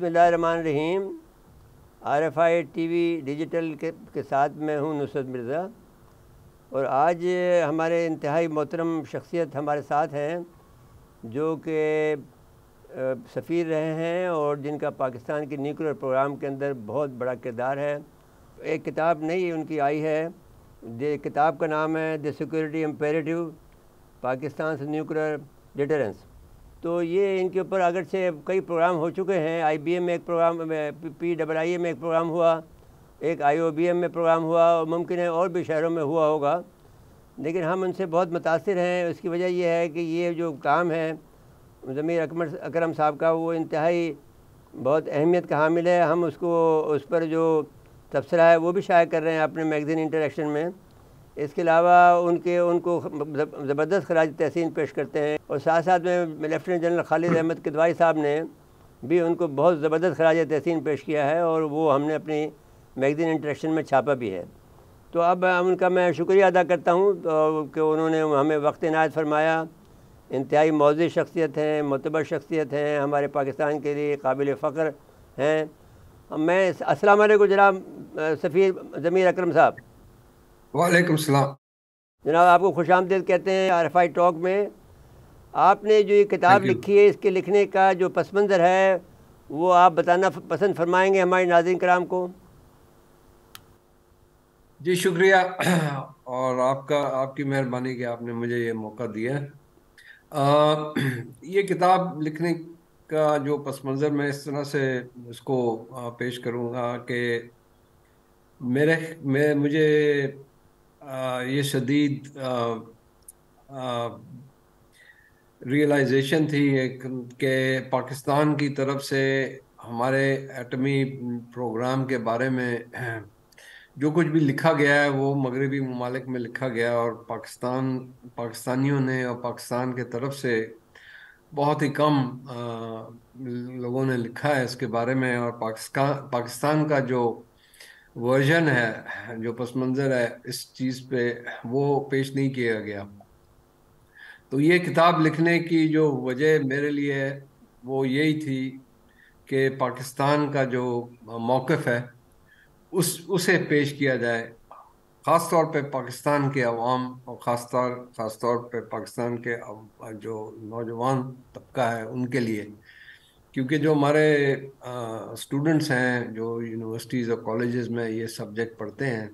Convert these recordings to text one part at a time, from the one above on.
Rahim R F I T V digital के, के साथ मैं हूँ नुसरत मिर्ज़ा। और आज हमारे इंतहाई मोहतरम शख्सियत हमारे साथ हैं जो कि सफ़ीर रहे हैं और जिनका पाकिस्तान के न्यूक्लियर प्रोग्राम के अंदर बहुत बड़ा किरदार है। एक किताब नई उनकी आई है। किताब का नाम है द सिक्योरिटी एम्पेरेटिव पाकिस्तान से न्यूक्लियर डिटरेंस। तो ये इनके ऊपर अगर से कई प्रोग्राम हो चुके हैं आई बी एम में एक प्रोग्राम पी डबल आई में एक प्रोग्राम हुआ, एक आई ओ बी एम में प्रोग्राम हुआ और मुमकिन है और भी शहरों में हुआ होगा। लेकिन हम उनसे बहुत मुतासर हैं, उसकी वजह यह है कि ये जो काम है, ज़मीर अकमर, अकरम साहब का वो इंतहाई बहुत अहमियत का हामिल है। हम उसको, उस पर जो तबसरा है वो भी शाये कर रहे हैं अपने मैगज़ीन इंटरेक्शन में। इसके अलावा उनके, उनको ज़बरदस्त खराज तहसीन पेश करते हैं और साथ साथ में लेफ्टिनेंट जनरल खालिद अहमद किदवाई साहब ने भी उनको बहुत ज़बरदस्त खराज तहसीन पेश किया है और वो हमने अपनी मैगज़ीन इंटरेक्शन में छापा भी है। तो अब उनका मैं शुक्रिया अदा करता हूँ तो कि उन्होंने हमें वक्त इनायत फरमाया। इंतहाई मौजी शख्सियत हैं, मतबर शख्सियत हैं, हमारे पाकिस्तान के लिए काबिल फ़ख्र हैं। मैं अस्सलाम जनाब, सफ़ीर ज़मीर अक्रम साहब। वालेकुम सलाम। जनाब आपको खुश आमदेद कहते हैं आर आई टॉक में। आपने जो ये किताब लिखी है इसके लिखने का जो पस मंज़र है वो आप बताना पसंद फरमाएँगे हमारे नाजिन कराम को? जी शुक्रिया। और आपका आपकी मेहरबानी कि आपने मुझे ये मौका दिया। आ, ये किताब लिखने का जो पस मंज़र मैं इस तरह से इसको पेश करूँगा कि मेरे मैं मुझे ये शदीद रियलाइजेशन थी कि पाकिस्तान की तरफ़ से हमारे एटमी प्रोग्राम के बारे में जो कुछ भी लिखा गया है वो मगरबी ममालिक में लिखा गया और पाकिस्तान पाकिस्तानियों ने और पाकिस्तान के तरफ़ से बहुत ही कम आ, लोगों ने लिखा है इसके बारे में और पाकिस्तान पाकिस्तान का जो वर्जन है, जो पस मंज़र है, इस चीज़ पे वो पेश नहीं किया गया। तो ये किताब लिखने की जो वजह मेरे लिए वो यही थी कि पाकिस्तान का जो मौक़ है, उस, उसे पेश किया जाए। ख़ास तौर पे पाकिस्तान के अवाम और ख़ास तौर ख़ास तौर पे पाकिस्तान के जो नौजवान तबका है, उनके लिए। क्योंकि जो हमारे स्टूडेंट्स हैं, जो यूनिवर्सिटीज़ और कॉलेजेस में ये सब्जेक्ट पढ़ते हैं,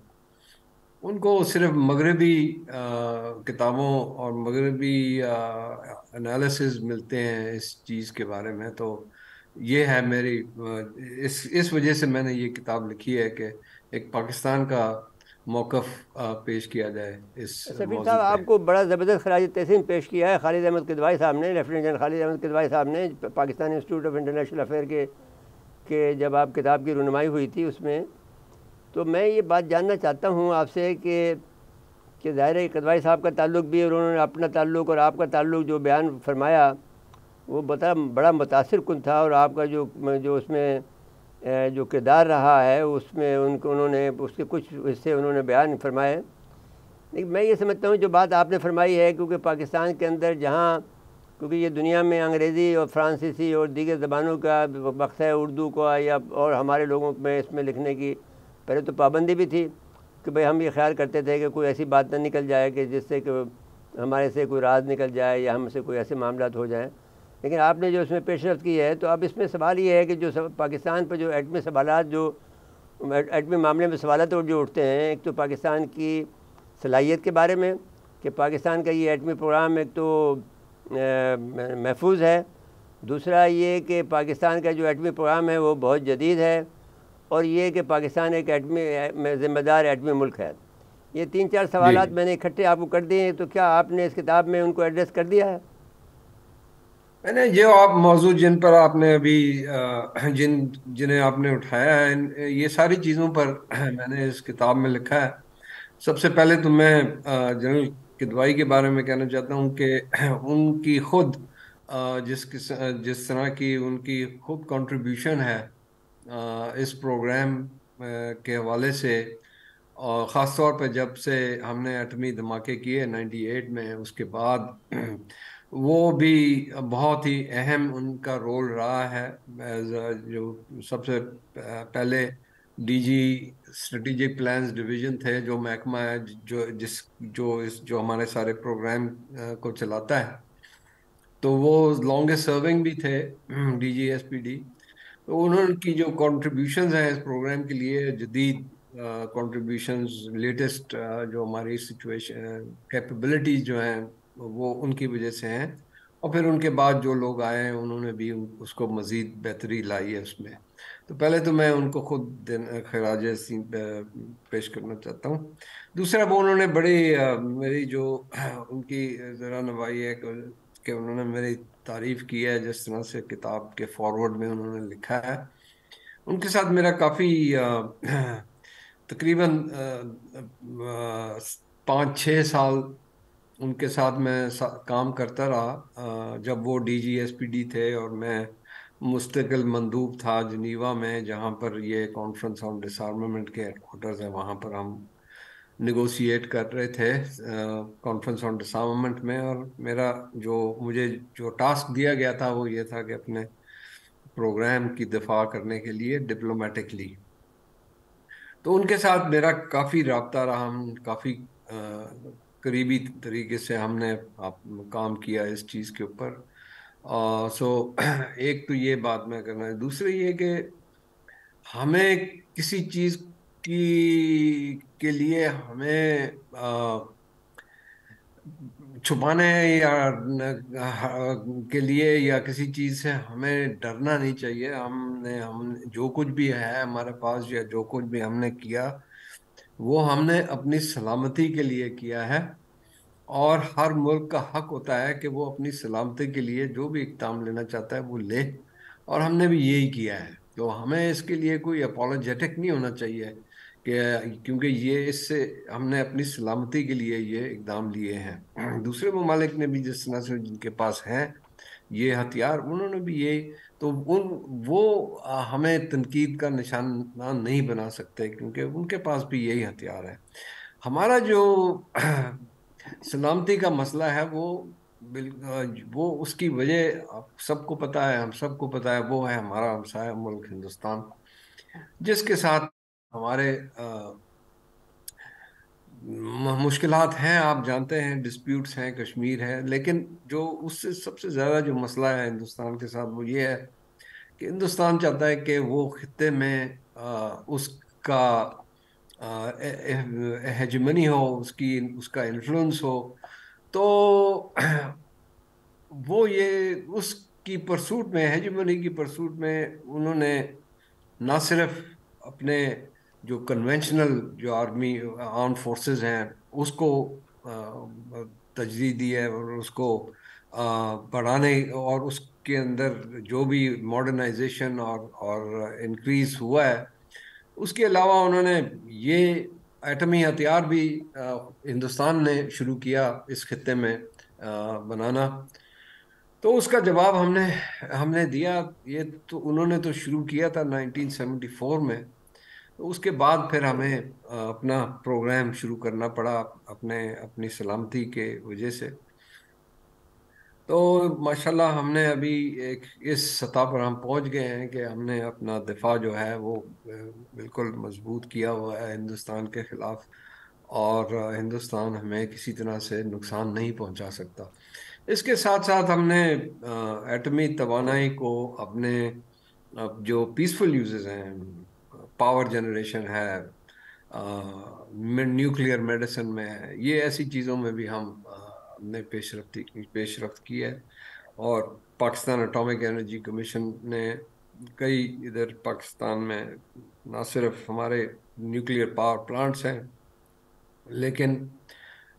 उनको सिर्फ़ मगरबी किताबों और मगरबी एनालिसिस मिलते हैं इस चीज़ के बारे में। तो ये है मेरी इस इस वजह से मैंने ये किताब लिखी है कि एक पाकिस्तान का मौकफ पेश किया जाए इस सफीर साहब आपको बड़ा ज़बरदस्त खराज तहसीन पेश किया है। खालिद अहमद किदवाई साहब ने लेफ्टिनेंट जनरल खालिद अहमद किदवाई साहब ने Pakistan institute of international affair के के जब आप किताब की रुनमाई हुई थी उसमें। तो मैं ये बात जानना चाहता हूँ आपसे कि कि ज़ाहिर कदवाई साहब का ताल्लुक भी और उन्होंने अपना ताल्लुक और आपका ताल्लुक जो बयान फरमाया वो बता बड़ा मुतासर कन था और आपका जो जो उसमें जो किरदार रहा है, उसमें उनको, उन्होंने, उसके कुछ हिस्से उन्होंने बयान फरमाए। लेकिन मैं ये समझता हूँ, जो बात आपने फरमाई है, क्योंकि पाकिस्तान के अंदर जहाँ, क्योंकि ये दुनिया में अंग्रेज़ी और फ्रांसीसी और दीगर ज़बानों का वक्त है, उर्दू का या, और हमारे लोगों में इसमें लिखने की पहले तो पाबंदी भी थी कि भाई हम ये ख्याल करते थे कि कोई ऐसी बात ना निकल जाए कि जिससे कि हमारे से कोई राज निकल जाए या हमसे कोई ऐसे मामला हो जाए। लेकिन आपने जो इसमें पेशरफ की है तो अब इसमें सवाल ये है कि जो पाकिस्तान पर जो एटमी सवाल जो एटमी मामले में सवाल तो जो उठते हैं एक तो पाकिस्तान की सलाहियत के बारे में कि पाकिस्तान का ये एटमी प्रोग्राम एक तो महफूज है। दूसरा ये कि पाकिस्तान का जो एटमी प्रोग्राम है वो बहुत जदीद है। और ये कि पाकिस्तान एक एटमी ज़िम्मेदार एटमी मुल्क है। ये तीन चार सवाल मैंने इकट्ठे आपको कर दिए हैं तो क्या आपने इस किताब में उनको एड्रेस कर दिया है? मैंने ये आप मौजूद जिन पर आपने अभी जिन, जिन्हें आपने उठाया है ये सारी चीज़ों पर मैंने इस किताब में लिखा है। सबसे पहले तो मैं जनरल किदवाई के बारे में कहना चाहता हूँ कि उनकी खुद जिस किस, जिस तरह की उनकी खुद कंट्रीब्यूशन है इस प्रोग्राम के हवाले से और ख़ास तौर पर जब से हमने एटमी धमाके किए 98 में, उसके बाद वो भी बहुत ही अहम उनका रोल रहा है। जो सबसे पहले डीजी स्ट्रेटेजिक प्लान्स डिवीज़न थे, जो महकमा है, जो जिस, जो इस, जो हमारे सारे प्रोग्राम को चलाता है। तो वो लॉन्गेस्ट सर्विंग भी थे डीजी एस पी डी तो उन्होंने जो कॉन्ट्रीब्यूशन है इस प्रोग्राम के लिए, जदीद कॉन्ट्रीब्यूशंस लेटेस्ट जो हमारी सिचुएशन कैपेबिलिटीज जो हैं वो उनकी वजह से हैं। और फिर उनके बाद जो लोग आए हैं, उन्होंने भी उसको मज़ीद बेहतरी लाई है उसमें। तो पहले तो मैं उनको खुद खराज पेश करना चाहता हूँ। दूसरा, वो उन्होंने बड़ी मेरी जो, उनकी ज़रा नवाई है कि उन्होंने मेरी तारीफ़ की है, जिस तरह से किताब के फॉरवर्ड में उन्होंने लिखा है। उनके साथ मेरा काफ़ी तकरीबन पाँच छः साल उनके साथ मैं सा, काम करता रहा जब वो D G S P D थे और मैं मुस्तकिल मंदूब था जनीवा में जहाँ पर ये कॉन्फ्रेंस ऑन डिसआर्मामेंट के हेडकोार्टर्स हैं वहाँ पर हम निगोशिएट कर रहे थे कॉन्फ्रेंस ऑन डिसआर्मामेंट में और मेरा जो मुझे जो टास्क दिया गया था वो ये था कि अपने प्रोग्राम की दफ़ा करने के लिए डिप्लोमेटिकली तो उनके साथ मेरा काफ़ी रबता रहा हम काफ़ी करीबी तरीके से हमने आप, काम किया इस चीज़ के ऊपर। सो एक तो ये बात मैं करना है। दूसरी ये कि हमें किसी चीज़ की, के लिए हमें छुपाने या के लिए या किसी चीज़ से हमें डरना नहीं चाहिए। हमने, हम, जो कुछ भी है हमारे पास या जो कुछ भी हमने किया वो हमने अपनी सलामती के लिए किया है और हर मुल्क का हक होता है कि वो अपनी सलामती के लिए जो भी इकदाम लेना चाहता है वो ले। और हमने भी यही किया है। तो हमें इसके लिए कोई अपोलोजेटिक नहीं होना चाहिए कि, क्योंकि ये इससे हमने अपनी सलामती के लिए ये इकदाम लिए हैं। दूसरे ममालिक ने भी जिस तरह से जिनके पास हैं ये हथियार, उन्होंने भी ये तो उन, वो हमें तनकीद का निशाना नहीं बना सकते क्योंकि उनके पास भी यही हथियार है। हमारा जो सलामती का मसला है, वो वो उसकी वजह सबको पता है, हम सबको पता है, वो है हमारा हमसाया मुल्क हिंदुस्तान, जिसके साथ हमारे मुश्किलात हैं आप जानते हैं डिस्प्यूट्स हैं कश्मीर है लेकिन जो उससे सबसे ज़्यादा जो मसला है हिंदुस्तान के साथ वो ये है कि हिंदुस्तान चाहता है कि वो खत्े में आ, उसका हजमनी हो उसकी उसका इन्फ्लुएंस हो तो वो ये उसकी परसूट में हजमनी की परसूट में उन्होंने ना सिर्फ़ अपने जो कन्वेंशनल जो आर्मी आर्म फोर्सेस हैं, उसको तजदी दी है और उसको बढ़ाने और उसके अंदर जो भी मॉडर्नाइजेशन और और इंक्रीज हुआ है, उसके अलावा उन्होंने ये एटमी हथियार भी हिंदुस्तान ने शुरू किया इस खत्े में बनाना। तो उसका जवाब हमने हमने दिया, ये तो उन्होंने तो शुरू किया था 1974 में। उसके बाद फिर हमें अपना प्रोग्राम शुरू करना पड़ा अपने, अपनी सलामती के वजह से। तो माशाल्लाह हमने अभी एक, इस सतह पर हम पहुँच गए हैं कि हमने अपना दिफा जो है वो बिल्कुल मज़बूत किया हुआ है हिंदुस्तान के ख़िलाफ़ और हिंदुस्तान हमें किसी तरह से नुकसान नहीं पहुँचा सकता। इसके साथ साथ हमने एटमी तोानाई को अपने जो पीसफुल यूजेस हैं पावर जनरेशन है न्यूक्लियर मेडिसिन में है ये ऐसी चीज़ों में भी हम ने पेशरफ्त की है। और पाकिस्तान एटॉमिक एनर्जी कमीशन ने कई इधर पाकिस्तान में ना सिर्फ़ हमारे न्यूक्लियर पावर प्लांट्स हैं लेकिन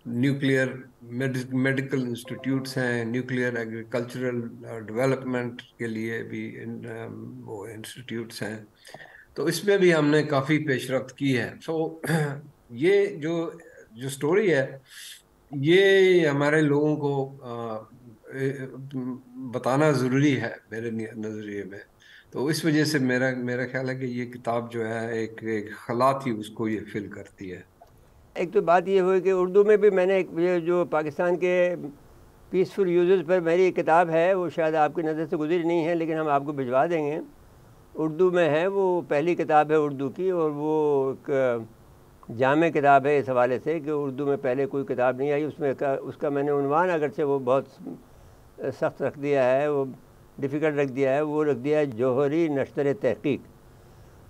न्यूक्लियर मेडिकल इंस्टीट्यूट्स हैं न्यूक्लियर एग्रीकल्चरल डेवलपमेंट के लिए भी इन, वो इंस्टीट्यूट्स हैं। तो इसमें भी हमने काफ़ी पेशरफ की है। सो ये जो जो स्टोरी है, ये हमारे लोगों को बताना ज़रूरी है, मेरे नज़रिए में। तो इस वजह से मेरा मेरा ख्याल है कि ये किताब जो है, एक एक खला थी, उसको ये फिल करती है। एक तो बात ये हुई कि उर्दू में भी मैंने एक जो पाकिस्तान के पीसफुल यूज़र्स पर मेरी किताब है, वो शायद आपकी नज़र से गुजरी नहीं है, लेकिन हम आपको भिजवा देंगे। उर्दू में है वो पहली किताब है उर्दू की और वो एक जाम किताब है इस हवाले से कि उर्दू में पहले कोई किताब नहीं आई उसमें का, उसका मैंने उनवान अगरचे वो बहुत सख्त रख दिया है वो डिफ़िकल्ट रख दिया है वो रख दिया है जौहरी नश्तर तहकीक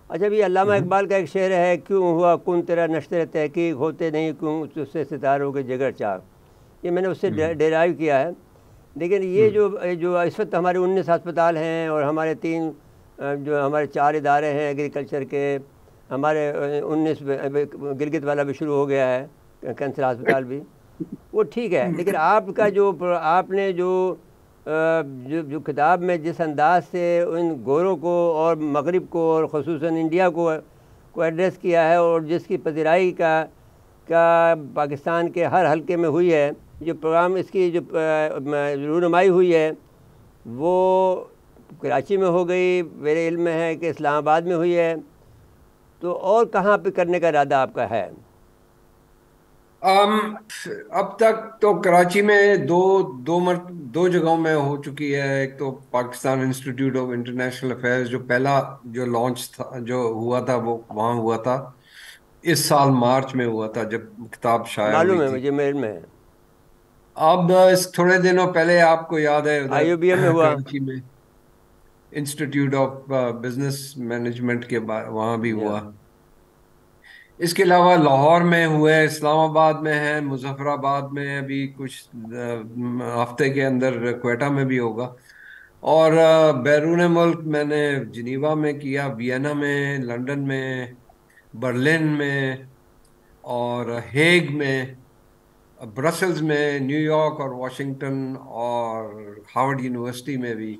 अच्छा भी अलामा हम्म। इकबाल का एक शेर है क्यों हुआ कौन तेरा नश्तर तहकीक होते नहीं क्यों उससे सितारों के जगर चाह ये मैंने उससे डेराइव हम्म। किया है लेकिन ये हम्म। जो जो इस वक्त हमारे उन्नीस अस्पताल हैं और हमारे तीन जो हमारे चार इदारे हैं एग्रीकल्चर के, हमारे उन्नीस गिरगित वाला भी शुरू हो गया है कैंसर अस्पताल भी। वो ठीक है, लेकिन आपका जो आपने जो जो जो किताब में जिस अंदाज से उन गोरों को और मगरब को और खसूस इंडिया को को एड्रेस किया है और जिसकी पजराई का का पाकिस्तान के हर हलके में हुई है, जो प्रोग्राम इसकी जो रूनमाई हुई है, वो कराची में हो गई मेरे इल्म में है कि इस्लामाबाद में हुई है। तो और कहाँ पे करने का इरादा आपका है? um, अब तक तो कराची में दो दो मर दो जगहों में हो चुकी है। एक तो Pakistan institute of international affairs जो पहला जो लॉन्च था जो हुआ था वो वहाँ हुआ था। इस साल मार्च में हुआ था जब किताब शायद मालूम है मुझे मेल में अब इस थोड़े दिनों पहले आपको याद है में हुआ। कराची में। इंस्टीट्यूट ऑफ़ बिज़नेस मैनेजमेंट के वहाँ भी हुआ। इसके अलावा लाहौर में हुए इस्लामाबाद में है मुजफ्फराबाद में अभी कुछ हफ़्ते के अंदर कोयटा में भी होगा। और बैरून मुल्क मैंने जिनीवा में किया वियना में लंदन में बर्लिन में और हेग में ब्रसल्स में न्यूयॉर्क और वाशिंगटन और हार्वर्ड यूनिवर्सिटी में भी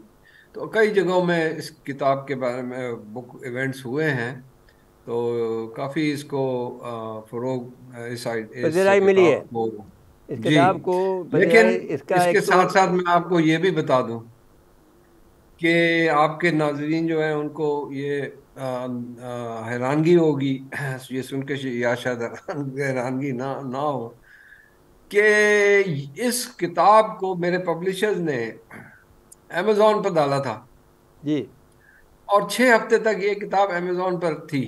तो कई जगहों में इस किताब के बारे में बुक इवेंट्स हुए हैं तो काफ़ी इसको फरोग इस, मिली है। को इस किताब को लेकिन इसका इसके साथ तो... साथ मैं आपको ये भी बता दूँ कि आपके नाजरीन जो है उनको ये हैरानगी होगी ये सुन के या शायद हैरानगी ना ना हो कि इस किताब को मेरे पब्लिशर्स ने अमेजोन पर डाला था। जी। और छः हफ़्ते तक ये किताब अमेजोन पर थी।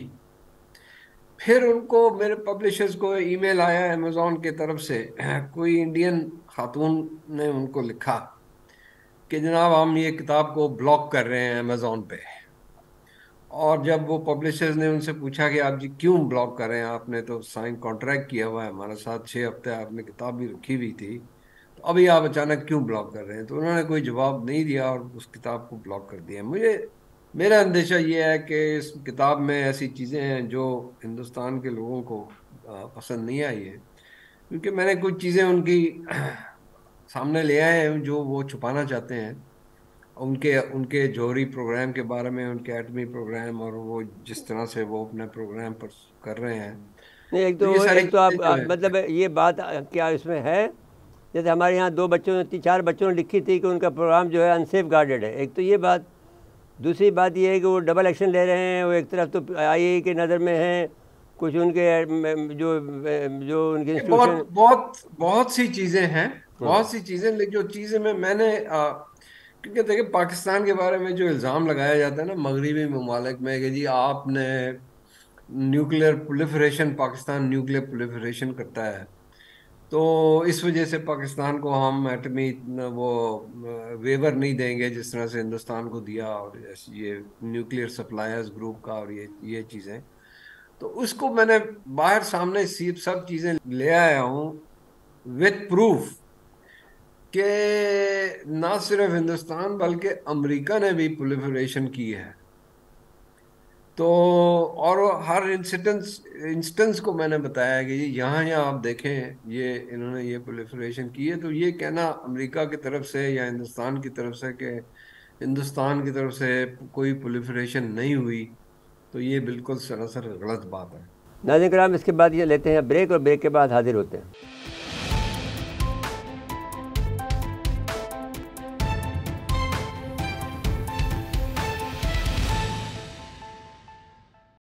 फिर उनको मेरे पब्लिशर्स को ईमेल आया अमेजोन की तरफ़ से। कोई इंडियन खातून ने उनको लिखा कि जनाब हम ये किताब को ब्लॉक कर रहे हैं अमेजोन पे। और जब वो पब्लिशर्स ने उनसे पूछा कि आप जी क्यों ब्लॉक कर रहे हैं? आपने तो साइन कॉन्ट्रैक्ट किया हुआ है हमारे साथ। छः हफ़्ते आपने किताब भी रखी हुई थी। अभी आप अचानक क्यों ब्लॉक कर रहे हैं? तो उन्होंने कोई जवाब नहीं दिया और उस किताब को ब्लॉक कर दिया मुझे मेरा अंदेशा ये है कि इस किताब में ऐसी चीज़ें हैं जो हिंदुस्तान के लोगों को पसंद नहीं आई है। क्योंकि मैंने कुछ चीज़ें उनकी सामने ले आए हैं जो वो छुपाना चाहते हैं। उनके उनके जोहरी प्रोग्राम के बारे में उनके एटमी प्रोग्राम और वो जिस तरह से वो अपने प्रोग्राम पर कर रहे हैं। नहीं एक तो, तो एक तो आप मतलब ये बात क्या इसमें है? जैसे हमारे यहाँ दो बच्चों ने चार बच्चों ने लिखी थी कि उनका प्रोग्राम जो है अनसेफ गार्डेड है। एक तो ये बात। दूसरी बात ये है कि वो डबल एक्शन ले रहे हैं वो एक तरफ़ तो आई के नज़र में है कुछ उनके जो जो उनके बहुत बहुत बहुत सी चीज़ें हैं हाँ। बहुत सी चीज़ें लेकिन जो चीज़ें में मैंने आ, क्योंकि देखिए पाकिस्तान के बारे में जो इल्ज़ाम लगाया जाता है ना मगरबी ममालिक में कि जी आपने nuclear proliferation Pakistan nuclear proliferation करता है। तो इस वजह से पाकिस्तान को हम एटमी वो, वेवर नहीं देंगे जिस तरह से हिंदुस्तान को दिया और ये न्यूक्लियर सप्लायर्स ग्रुप का और ये ये चीज़ें। तो उसको मैंने बाहर सामने सीप सब चीज़ें ले आया हूँ विथ प्रूफ कि ना सिर्फ़ हिंदुस्तान बल्कि अमेरिका ने भी प्रोलिफरेशन की है। तो और हर इंसिडेंस इंस्टेंस को मैंने बताया कि यहाँ यहाँ आप देखें, ये इन्होंने ये प्रोलिफरेशन की है तो ये कहना अमेरिका की तरफ़ से या हिंदुस्तान की तरफ़ से कि हिंदुस्तान की तरफ़ से कोई प्रोलिफरेशन नहीं हुई तो ये बिल्कुल सरासर गलत बात है। नाजिन कराम इसके बाद ये लेते हैं ब्रेक और ब्रेक के बाद हाजिर होते हैं।